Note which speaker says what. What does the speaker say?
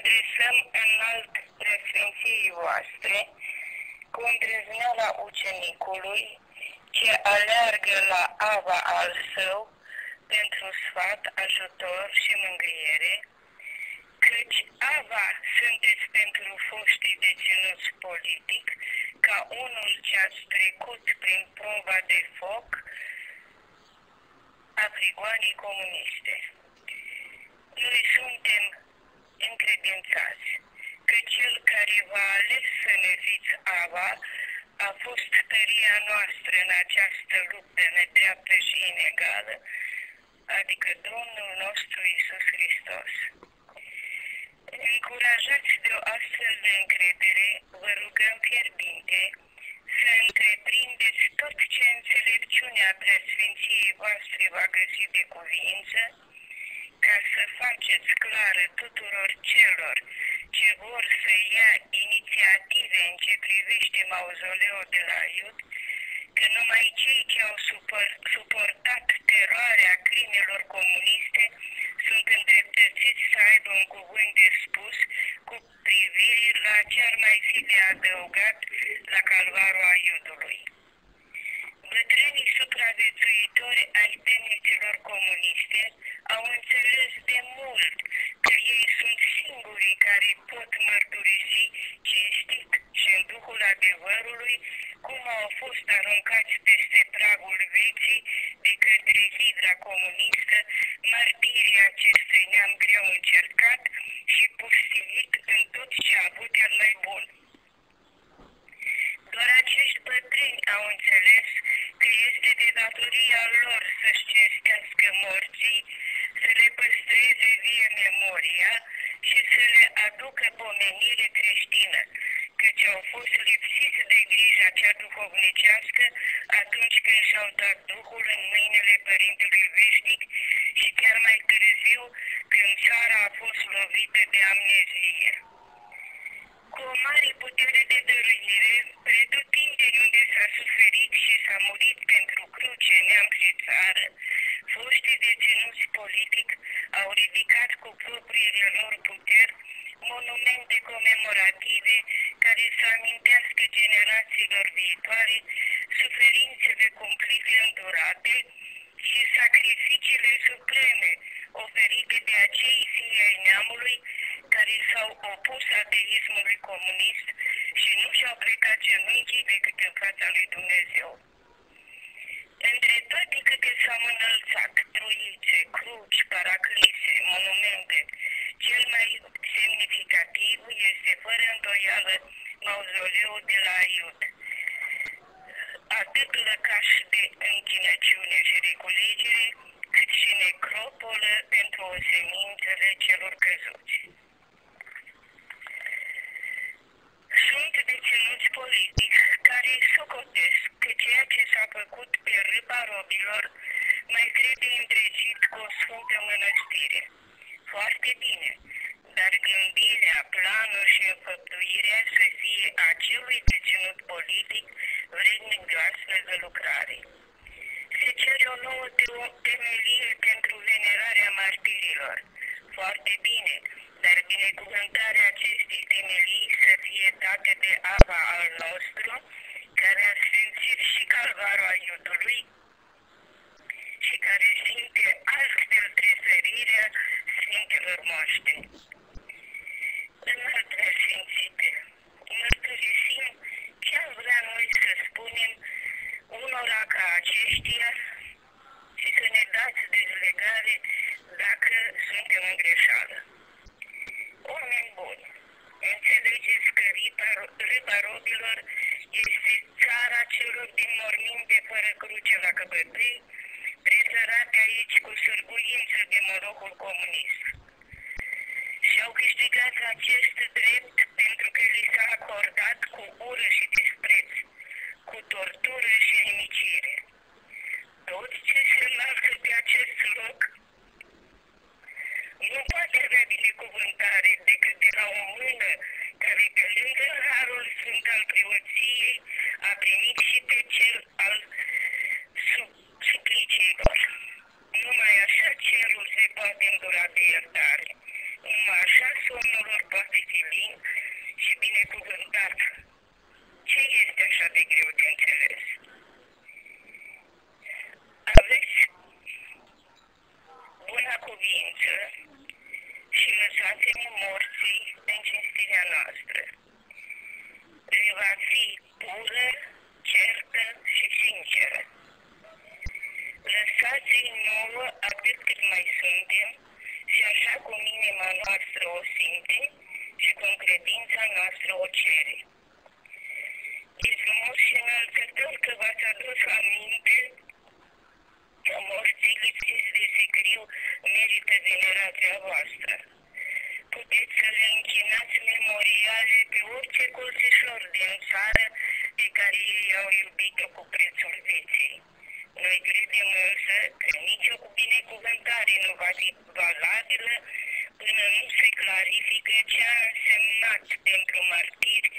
Speaker 1: adresăm înalt preasfinției voastre cu îndrăzneala ucenicului ce aleargă la ava al său pentru sfat, ajutor și mângâiere, căci ava sunteți pentru foștii deținuți politic, ca unul ce ați trecut prin proba de foc a prigoanei comuniste. Noi suntem încredințați că cel care v-a ales să ne fiți ava a fost tăria noastră în această luptă nedreaptă și inegală, adică Domnul nostru Isus Hristos. Încurajați de o astfel de încredere, vă rugăm fierbinte să întreprindeți tot ce înțelepciunea preasfinției voastre va găsi de cuvință, ca să faceți clară tuturor celor ce vor să ia inițiative în ce privește mauzoleul de la Iud, că numai cei ce au supăr, suportat teroarea crimelor comuniste sunt îndreptățiți să aibă un cuvânt de spus cu privire la ce ar mai fi de adăugat la calvarul Aiudului. Bătrânii supraviețuitori ai temniților comuniste au înțeles de mult că ei sunt singurii care pot mărturisi cinstit și în duhul adevărului cum au fost aruncați peste pragul vieții de către hidra comunistă, martirii acestui neam greu încercat și pustilit în tot ce a avut el mai bun. Doar acești bătrâni au înțeles că este de datoria lor să-și cinstească morții, memoria și să le aducă pomenire creștină, căci au fost lipsiți de grija cea duhovnicească atunci când și-au dat Duhul în mâinile Părintelui Veșnic și chiar mai târziu când țara a fost lovită de amnezie. Cu o mare putere de dăruire, pretutindeni unde s-a suferit și s-a murit pentru cruce, neamț și țară, foștii deținuți politic au ridicat cu propriile lor puteri monumente comemorative care să amintească generațiilor viitoare suferințele cumplite îndurate și sacrificiile supreme oferite de acei fii ai neamului care s-au opus ateismului comunist și nu și-au plecat genunchii decât în fața lui Dumnezeu. Între toate câte s-au înălțat truițe, cruci, paraclise, monumente, cel mai semnificativ este fără îndoială mauzoleul de la Iud. Atât lăcaș de închinăciune și reculegere, cât și necropolă pentru semințele celor căzuți. Sunt deținuți politic care socotesc că ceea ce s-a făcut pe râpa robilor mai trebuie îndrăgit cu o sfântă mănăstire. Foarte bine, dar gândirea, planul și înfăptuirea să fie acelui deținut politic vrednic de astfel de lucrare. Se cere o nouă temelie pentru venerarea martirilor. Foarte bine, dar binecuvântarea acestei temelii să fie dată de Ava al nostru, care a sfințit și calvarul aiutului și care simte altfel tresărirea Sfintelor moaște. Înaltă Sfințite, mărturisim ce am vrea noi să spunem unora ca aceștia și să ne dați dezlegare dacă suntem în greșeală. Oameni buni, înțelegeți că râpa robilor este țara celor din morminte fără cruce la căpătâi, prezărate aici cu sârguință de morocul comunist. Și-au câștigat acest drept pentru că li s-a acordat cu ură și dispreț, cu tortură și nimicire. Toți ce se înalță pe acest loc nu poate avea binecuvântare decât de la o mână care pe lângă harul sfânt al preoției a primit și pe cel al supliciilor. Numai așa cerul se poate îndura de iertare. Numai așa somnul lor poate fi lin și binecuvântat. Ce este așa de greu de înțeles? Aveți buna cuvință și lăsați-ne morții în cinstirea noastră. Le va fi pură, certă și sinceră. Lăsați-i nouă atât cât mai suntem și așa cum inima noastră o simte și cum credința noastră o cere. E frumos și înălțător că v-ați adus aminte că morții lipsiți de sicriu merită venerația voastră. Puteți să le închinați memoriale pe orice colțișor din țară pe care ei au iubit-o cu prețul vieții. Noi credem însă că nicio binecuvântare nu va fi valabilă până nu se clarifică ce a însemnat pentru martiri